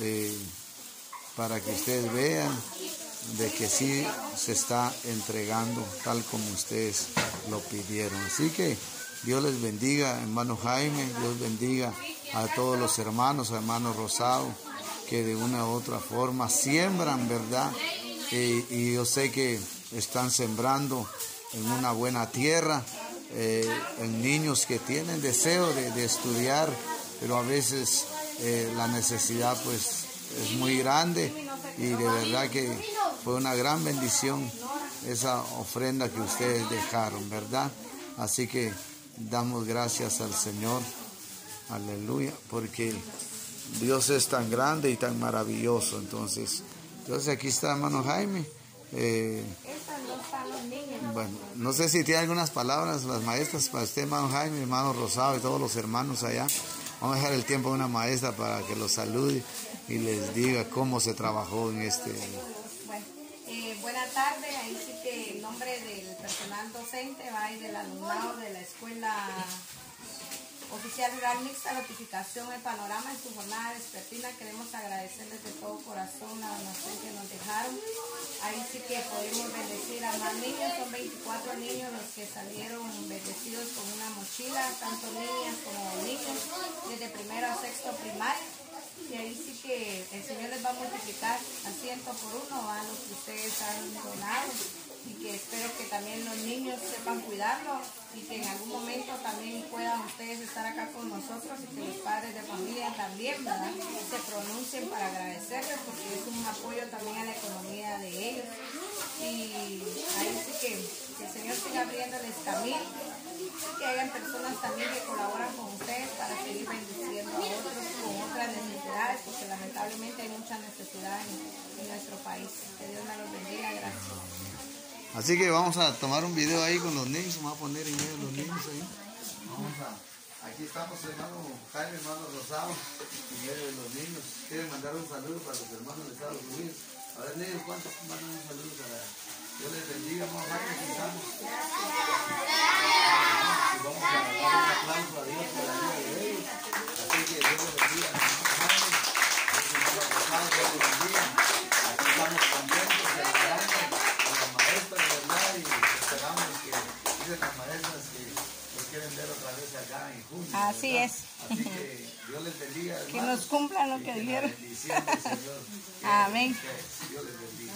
eh, para que ustedes vean de que sí se está entregando tal como ustedes lo pidieron. Así que Dios les bendiga, hermano Jaime, Dios bendiga a todos los hermanos, hermano Rosado, que de una u otra forma siembran, ¿verdad? y yo sé que están sembrando en una buena tierra, eh, en niños que tienen deseo de, estudiar, pero a veces eh, la necesidad pues es muy grande y de verdad que fue una gran bendición esa ofrenda que ustedes dejaron, ¿verdad? Así que damos gracias al Señor, aleluya, porque Dios es tan grande y tan maravilloso. Entonces, entonces aquí está hermano Jaime. Eh, bueno, no sé si tiene algunas palabras las maestras para usted, hermano Jaime, hermano Rosado y todos los hermanos allá. Vamos a dejar el tiempo a una maestra para que los salude y les diga cómo se trabajó en este. Bueno, eh, buena tarde, ahí sí que el nombre del personal docente va y del alumnado de la escuela Oficial Rural Mixta, notificación el panorama en su jornada vespertina. Queremos agradecerles de todo corazón la donación que nos dejaron. Ahí sí que podemos bendecir más niños, son 24 niños los que salieron bendecidos con una mochila, tanto niñas como niños, desde primero a sexto primario. Y ahí sí que el Señor les va a multiplicar a ciento por uno a los que ustedes han donado y que espero que también los niños sepan cuidarlo y que en algún momento también puedan ustedes estar acá con nosotros y que los padres de familia también se pronuncien para agradecerles porque es un apoyo también a la economía de ellos. Y ahí sí que, el Señor siga abriéndoles camino y que hayan personas también que colaboran con ustedes para seguir bendiciendo a otros con otras necesidades porque lamentablemente hay mucha necesidad en, en nuestro país. Que Dios me los bendiga. Así que vamos a tomar un video ahí con los niños, vamos a poner en medio los niños ahí. Vamos a, aquí estamos hermano Jaime, hermano Rosado, en medio de los niños. Quieren mandar un saludo para los hermanos de Estados Unidos. A ver, niños, ¿cuántos mandan un saludo para Dios les bendiga, hermano Jaime, aquí estamos. Vamos a dar un aplauso a Dios por la vida de ellos. Así que Dios les bendiga. Aquí estamos contentos, celebrando maestras, ¿verdad? Y esperamos que dicen las maestras que nos quieren ver otra vez acá en junio. Así es. Así que Dios les bendiga. Que nos cumplan lo que, que dijeron. Señor, Amén. Dios les bendiga.